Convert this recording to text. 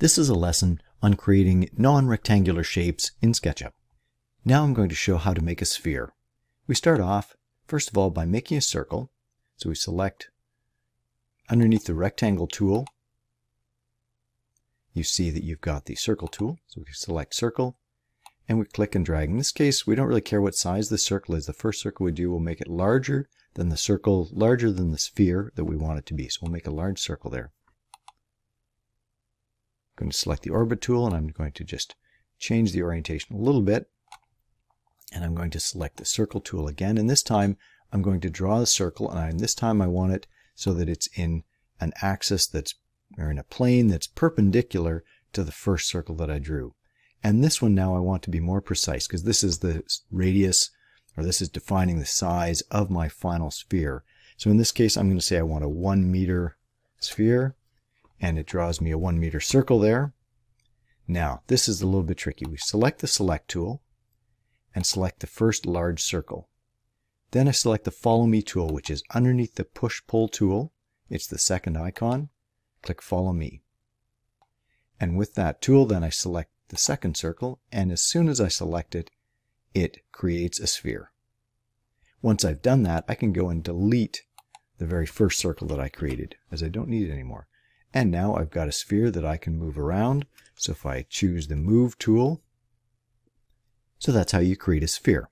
This is a lesson on creating non-rectangular shapes in SketchUp. Now I'm going to show how to make a sphere. We start off, first of all, by making a circle. So we select underneath the rectangle tool. You see that you've got the circle tool. So we select circle and we click and drag. In this case, we don't really care what size the circle is. The first circle we do will make it larger than the circle, larger than the sphere that we want it to be. So we'll make a large circle there going to select the orbit tool and I'm going to just change the orientation a little bit. And I'm going to select the circle tool again. And this time I'm going to draw the circle and I, this time I want it so that it's in an axis that's, or in a plane that's perpendicular to the first circle that I drew. And this one now I want to be more precise because this is the radius or this is defining the size of my final sphere. So in this case, I'm going to say I want a one meter sphere and it draws me a one meter circle there. Now, this is a little bit tricky. We select the select tool and select the first large circle. Then I select the follow me tool, which is underneath the push pull tool. It's the second icon. Click follow me. And with that tool, then I select the second circle, and as soon as I select it, it creates a sphere. Once I've done that, I can go and delete the very first circle that I created, as I don't need it anymore. And now I've got a sphere that I can move around. So if I choose the Move tool, so that's how you create a sphere.